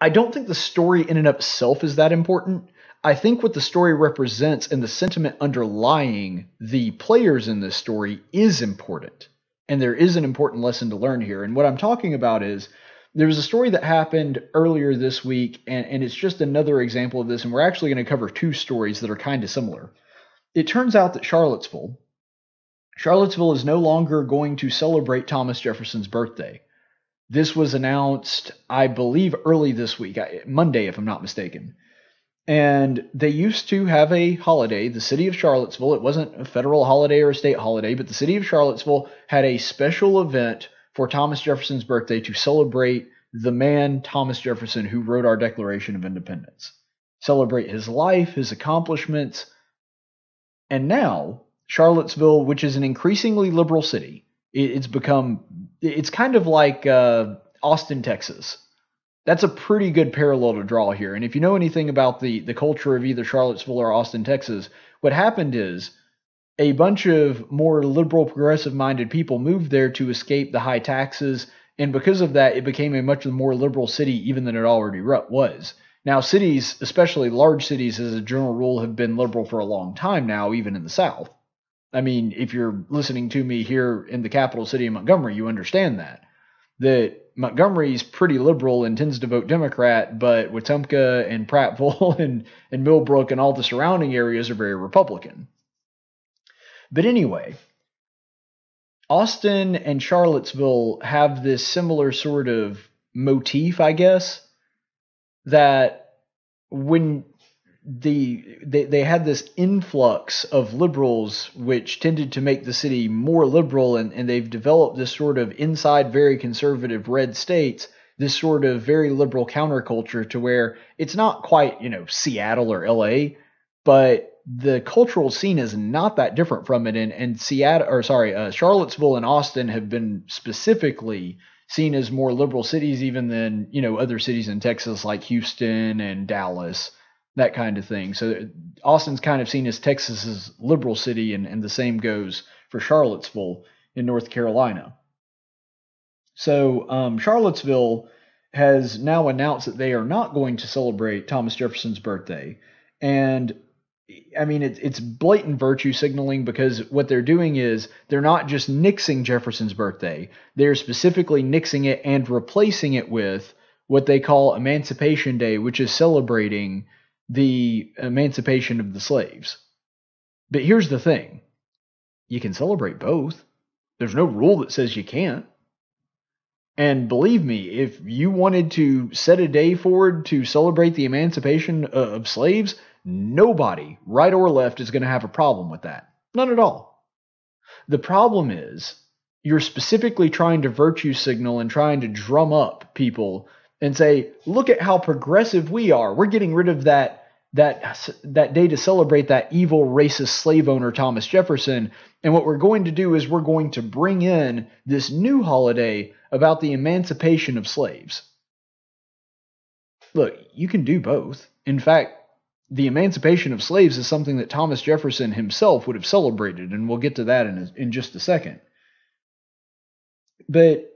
I don't think the story in and of itself is that important. I think what the story represents and the sentiment underlying the players in this story is important. And there is an important lesson to learn here. And what I'm talking about is there was a story that happened earlier this week, and, and it's just another example of this. And we're actually going to cover two stories that are kind of similar. It turns out that Charlottesville, Charlottesville is no longer going to celebrate Thomas Jefferson's birthday. This was announced, I believe, early this week, Monday, if I'm not mistaken. And they used to have a holiday, the city of Charlottesville. It wasn't a federal holiday or a state holiday, but the city of Charlottesville had a special event for Thomas Jefferson's birthday to celebrate the man, Thomas Jefferson, who wrote our Declaration of Independence. Celebrate his life, his accomplishments. And now, Charlottesville, which is an increasingly liberal city, it's become, it's kind of like uh, Austin, Texas that's a pretty good parallel to draw here. And if you know anything about the the culture of either Charlottesville or Austin, Texas, what happened is a bunch of more liberal, progressive minded people moved there to escape the high taxes, and because of that, it became a much more liberal city even than it already was. Now, cities, especially large cities, as a general rule, have been liberal for a long time now, even in the South. I mean, if you're listening to me here in the capital city of Montgomery, you understand that. That Montgomery's pretty liberal and tends to vote Democrat, but Wetumpka and Prattville and, and Millbrook and all the surrounding areas are very Republican. But anyway, Austin and Charlottesville have this similar sort of motif, I guess, that when the they, they had this influx of liberals which tended to make the city more liberal and, and they've developed this sort of inside very conservative red states this sort of very liberal counterculture to where it's not quite you know seattle or la but the cultural scene is not that different from it. And, and seattle or sorry uh, charlottesville and austin have been specifically seen as more liberal cities even than you know other cities in texas like houston and dallas that kind of thing. So Austin's kind of seen as Texas's liberal city, and, and the same goes for Charlottesville in North Carolina. So um, Charlottesville has now announced that they are not going to celebrate Thomas Jefferson's birthday, and I mean it's it's blatant virtue signaling because what they're doing is they're not just nixing Jefferson's birthday; they're specifically nixing it and replacing it with what they call Emancipation Day, which is celebrating the emancipation of the slaves. But here's the thing you can celebrate both. There's no rule that says you can't. And believe me, if you wanted to set a day forward to celebrate the emancipation of slaves, nobody, right or left, is going to have a problem with that. None at all. The problem is you're specifically trying to virtue signal and trying to drum up people and say, look at how progressive we are. We're getting rid of that that that day to celebrate that evil racist slave owner Thomas Jefferson. And what we're going to do is we're going to bring in this new holiday about the emancipation of slaves. Look, you can do both. In fact, the emancipation of slaves is something that Thomas Jefferson himself would have celebrated, and we'll get to that in, a, in just a second. But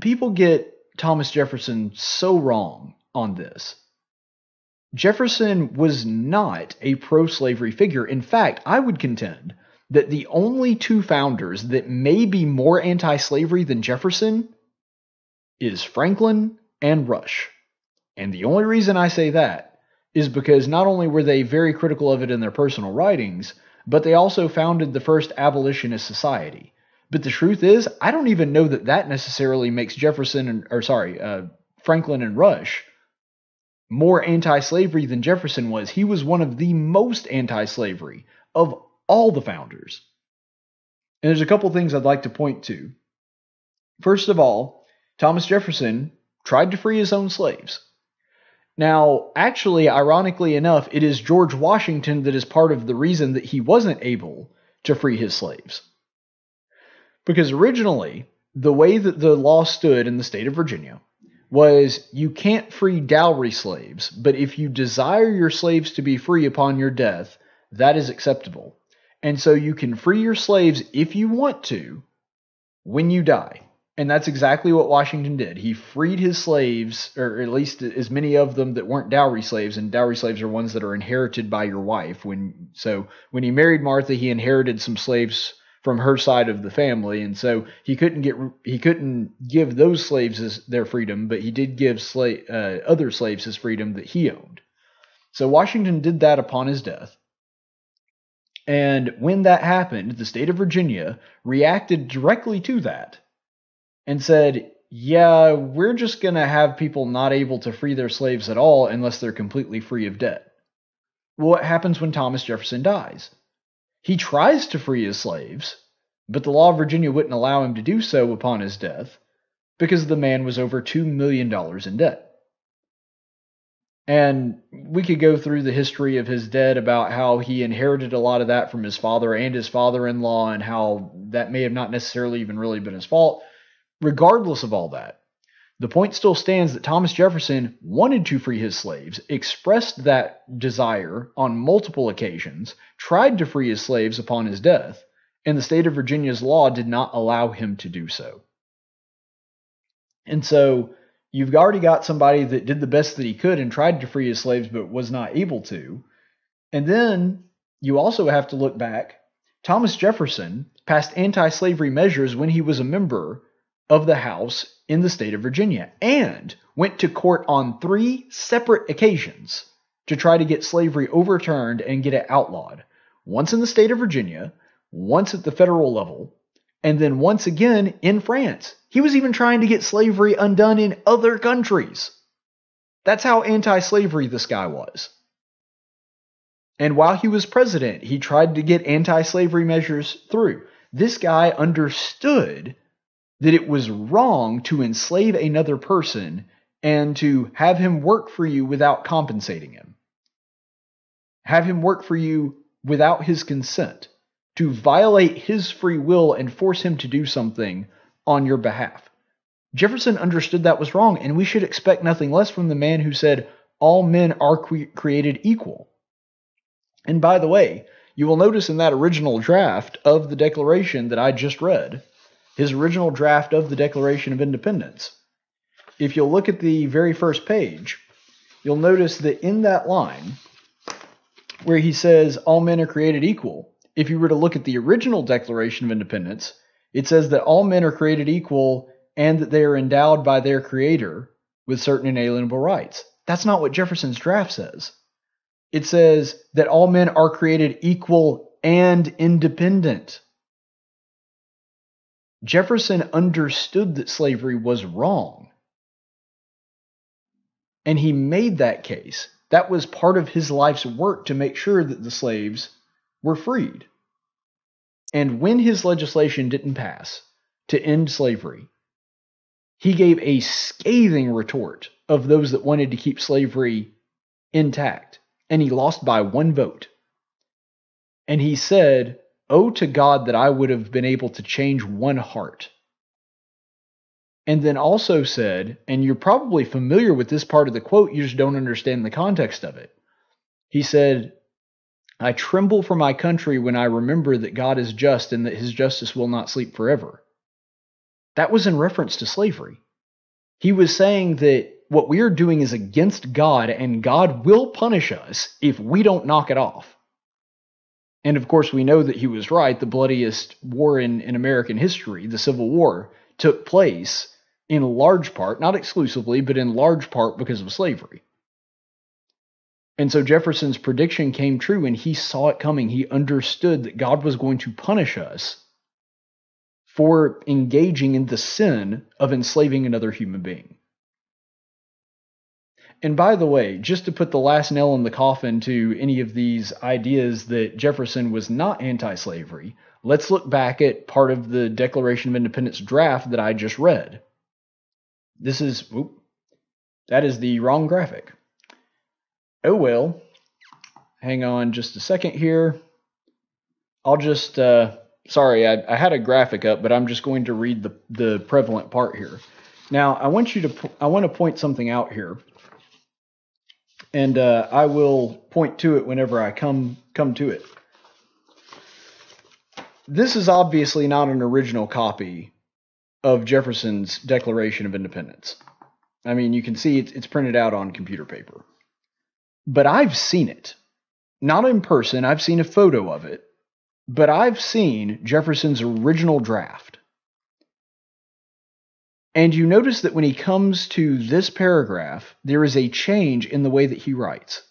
people get Thomas Jefferson so wrong on this Jefferson was not a pro slavery figure. In fact, I would contend that the only two founders that may be more anti slavery than Jefferson is Franklin and Rush. And the only reason I say that is because not only were they very critical of it in their personal writings, but they also founded the first abolitionist society. But the truth is, I don't even know that that necessarily makes Jefferson and, or sorry, uh, Franklin and Rush more anti slavery than Jefferson was. He was one of the most anti slavery of all the founders. And there's a couple things I'd like to point to. First of all, Thomas Jefferson tried to free his own slaves. Now, actually, ironically enough, it is George Washington that is part of the reason that he wasn't able to free his slaves. Because originally, the way that the law stood in the state of Virginia was you can't free dowry slaves, but if you desire your slaves to be free upon your death, that is acceptable. And so you can free your slaves if you want to when you die. And that's exactly what Washington did. He freed his slaves, or at least as many of them that weren't dowry slaves. And dowry slaves are ones that are inherited by your wife. When so when he married Martha, he inherited some slaves from her side of the family, and so he couldn't get he couldn't give those slaves his, their freedom, but he did give slave, uh, other slaves his freedom that he owned. So Washington did that upon his death. And when that happened, the state of Virginia reacted directly to that and said, yeah, we're just going to have people not able to free their slaves at all unless they're completely free of debt. Well, what happens when Thomas Jefferson dies? He tries to free his slaves, but the law of Virginia wouldn't allow him to do so upon his death because the man was over $2 million in debt. And we could go through the history of his debt about how he inherited a lot of that from his father and his father in law, and how that may have not necessarily even really been his fault. Regardless of all that, the point still stands that Thomas Jefferson wanted to free his slaves, expressed that desire on multiple occasions, tried to free his slaves upon his death, and the state of Virginia's law did not allow him to do so. And so you've already got somebody that did the best that he could and tried to free his slaves but was not able to. And then you also have to look back. Thomas Jefferson passed anti slavery measures when he was a member of the House in the state of Virginia and went to court on three separate occasions to try to get slavery overturned and get it outlawed. Once in the state of Virginia, once at the federal level, and then once again in France. He was even trying to get slavery undone in other countries. That's how anti slavery this guy was. And while he was president, he tried to get anti slavery measures through. This guy understood that it was wrong to enslave another person and to have him work for you without compensating him. Have him work for you without his consent, to violate his free will and force him to do something on your behalf. Jefferson understood that was wrong, and we should expect nothing less from the man who said, All men are cre- created equal. And by the way, you will notice in that original draft of the Declaration that I just read, his original draft of the Declaration of Independence. If you'll look at the very first page, you'll notice that in that line, where he says all men are created equal, if you were to look at the original Declaration of Independence, it says that all men are created equal and that they are endowed by their Creator with certain inalienable rights. That's not what Jefferson's draft says. It says that all men are created equal and independent. Jefferson understood that slavery was wrong. And he made that case. That was part of his life's work to make sure that the slaves were freed. And when his legislation didn't pass to end slavery, he gave a scathing retort of those that wanted to keep slavery intact. And he lost by one vote. And he said, Oh, to God that I would have been able to change one heart. And then also said, and you're probably familiar with this part of the quote, you just don't understand the context of it. He said, I tremble for my country when I remember that God is just and that his justice will not sleep forever. That was in reference to slavery. He was saying that what we are doing is against God and God will punish us if we don't knock it off. And of course, we know that he was right. The bloodiest war in, in American history, the Civil War, took place in large part, not exclusively, but in large part because of slavery. And so Jefferson's prediction came true, and he saw it coming. He understood that God was going to punish us for engaging in the sin of enslaving another human being. And by the way, just to put the last nail in the coffin to any of these ideas that Jefferson was not anti slavery, let's look back at part of the Declaration of Independence draft that I just read. This is, oop, that is the wrong graphic. Oh well, hang on just a second here. I'll just, uh, sorry, I, I had a graphic up, but I'm just going to read the, the prevalent part here. Now, I want you to, I want to point something out here and uh, I will point to it whenever I come come to it. This is obviously not an original copy of Jefferson's Declaration of Independence. I mean, you can see it's, it's printed out on computer paper. But I've seen it. Not in person, I've seen a photo of it, but I've seen Jefferson's original draft. And you notice that when he comes to this paragraph, there is a change in the way that he writes.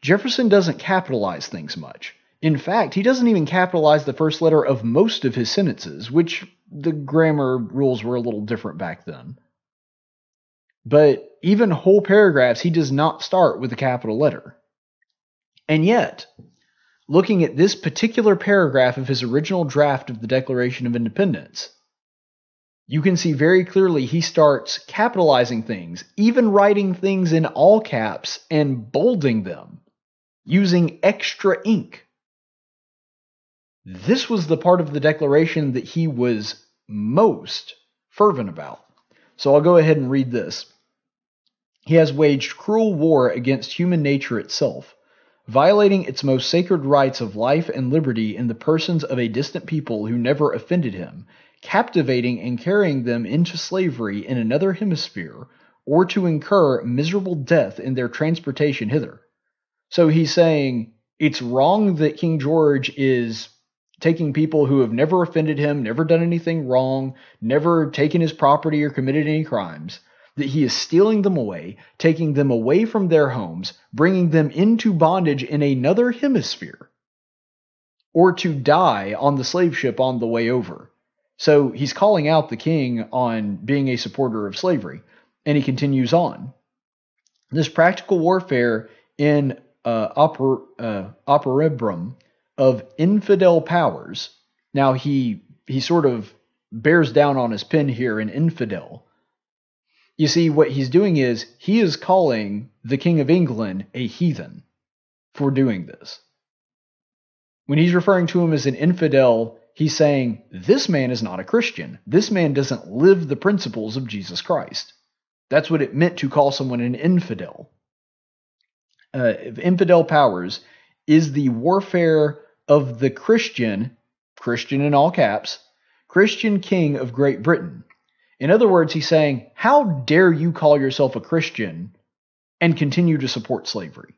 Jefferson doesn't capitalize things much. In fact, he doesn't even capitalize the first letter of most of his sentences, which the grammar rules were a little different back then. But even whole paragraphs, he does not start with a capital letter. And yet, looking at this particular paragraph of his original draft of the Declaration of Independence, you can see very clearly he starts capitalizing things, even writing things in all caps and bolding them, using extra ink. This was the part of the Declaration that he was most fervent about. So I'll go ahead and read this. He has waged cruel war against human nature itself, violating its most sacred rights of life and liberty in the persons of a distant people who never offended him, captivating and carrying them into slavery in another hemisphere, or to incur miserable death in their transportation hither. So he's saying it's wrong that King George is taking people who have never offended him, never done anything wrong, never taken his property or committed any crimes, that he is stealing them away, taking them away from their homes, bringing them into bondage in another hemisphere, or to die on the slave ship on the way over. So he's calling out the king on being a supporter of slavery. And he continues on. This practical warfare in uh, oper, uh, opprobrium of infidel powers. Now he he sort of bears down on his pen here in infidel you see, what he's doing is he is calling the King of England a heathen for doing this. When he's referring to him as an infidel, he's saying, This man is not a Christian. This man doesn't live the principles of Jesus Christ. That's what it meant to call someone an infidel. Uh, infidel powers is the warfare of the Christian, Christian in all caps, Christian king of Great Britain in other words, he's saying, How dare you call yourself a Christian and continue to support slavery?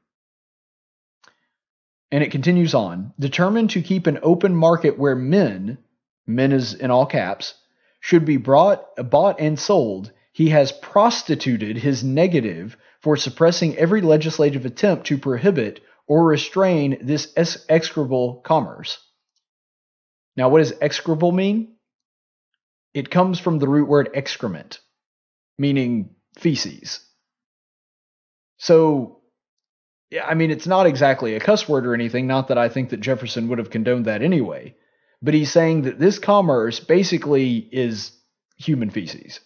And it continues on determined to keep an open market where men, men is in all caps, should be brought, bought and sold, he has prostituted his negative for suppressing every legislative attempt to prohibit or restrain this execrable commerce. Now, what does execrable mean? It comes from the root word excrement, meaning feces. So, yeah, I mean, it's not exactly a cuss word or anything, not that I think that Jefferson would have condoned that anyway, but he's saying that this commerce basically is human feces.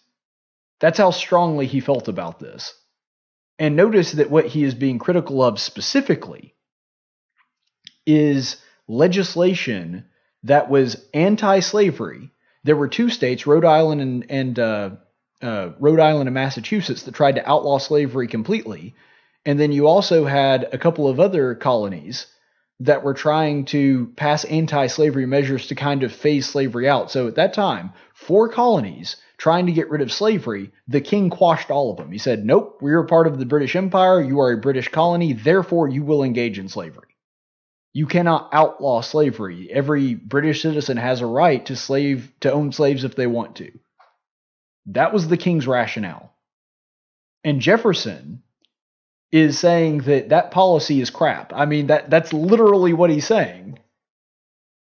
That's how strongly he felt about this. And notice that what he is being critical of specifically is legislation that was anti slavery there were two states, Rhode Island and, and uh, uh, Rhode Island and Massachusetts, that tried to outlaw slavery completely. And then you also had a couple of other colonies that were trying to pass anti slavery measures to kind of phase slavery out. So at that time, four colonies trying to get rid of slavery, the king quashed all of them. He said, Nope, we are part of the British Empire. You are a British colony. Therefore, you will engage in slavery. You cannot outlaw slavery. Every British citizen has a right to slave to own slaves if they want to. That was the king's rationale. And Jefferson is saying that that policy is crap. I mean that that's literally what he's saying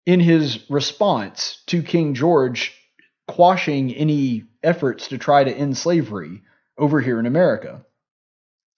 in his response to King George quashing any efforts to try to end slavery over here in America.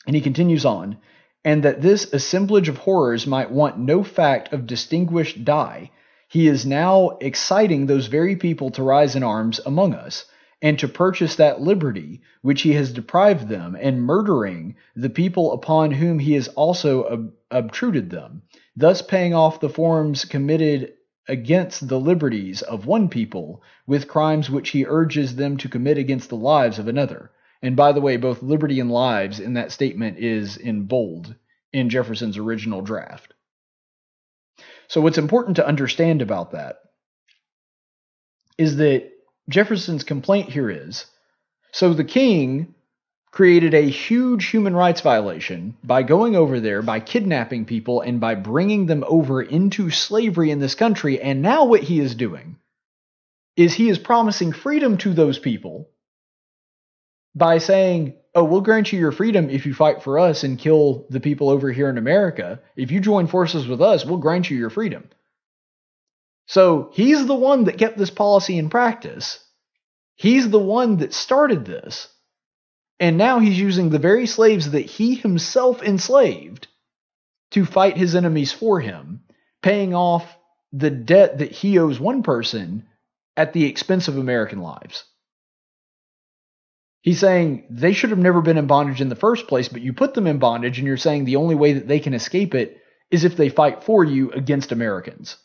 And he continues on and that this assemblage of horrors might want no fact of distinguished die, he is now exciting those very people to rise in arms among us, and to purchase that liberty which he has deprived them, and murdering the people upon whom he has also ob- obtruded them, thus paying off the forms committed against the liberties of one people with crimes which he urges them to commit against the lives of another and by the way, both liberty and lives in that statement is in bold in Jefferson's original draft. So, what's important to understand about that is that Jefferson's complaint here is so the king created a huge human rights violation by going over there, by kidnapping people, and by bringing them over into slavery in this country. And now what he is doing is he is promising freedom to those people by saying, Oh, we'll grant you your freedom if you fight for us and kill the people over here in America. If you join forces with us, we'll grant you your freedom. So he's the one that kept this policy in practice. He's the one that started this. And now he's using the very slaves that he himself enslaved to fight his enemies for him, paying off the debt that he owes one person at the expense of American lives. He's saying they should have never been in bondage in the first place, but you put them in bondage, and you're saying the only way that they can escape it is if they fight for you against Americans.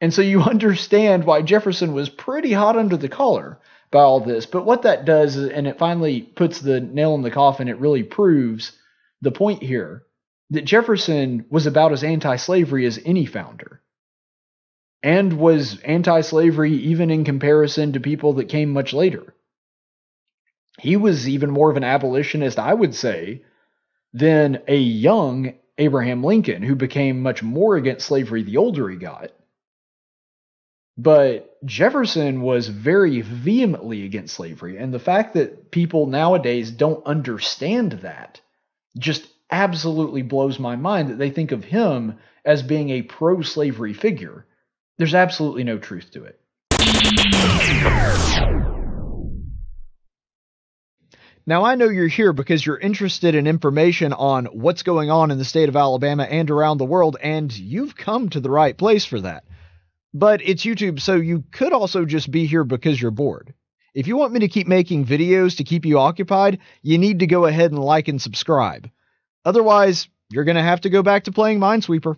And so you understand why Jefferson was pretty hot under the collar by all this. But what that does, and it finally puts the nail in the coffin, it really proves the point here that Jefferson was about as anti slavery as any founder and was anti slavery even in comparison to people that came much later. He was even more of an abolitionist, I would say, than a young Abraham Lincoln, who became much more against slavery the older he got. But Jefferson was very vehemently against slavery. And the fact that people nowadays don't understand that just absolutely blows my mind that they think of him as being a pro slavery figure. There's absolutely no truth to it. Now, I know you're here because you're interested in information on what's going on in the state of Alabama and around the world, and you've come to the right place for that. But it's YouTube, so you could also just be here because you're bored. If you want me to keep making videos to keep you occupied, you need to go ahead and like and subscribe. Otherwise, you're going to have to go back to playing Minesweeper.